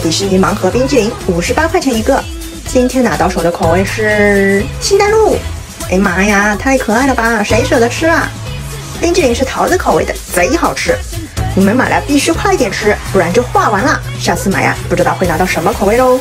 迪士尼盲盒冰激凌五十八块钱一个，今天拿到手的口味是星黛露。哎妈呀，太可爱了吧！谁舍得吃啊？冰激凌是桃子口味的，贼好吃。你们买来必须快点吃，不然就化完了。下次买呀，不知道会拿到什么口味喽。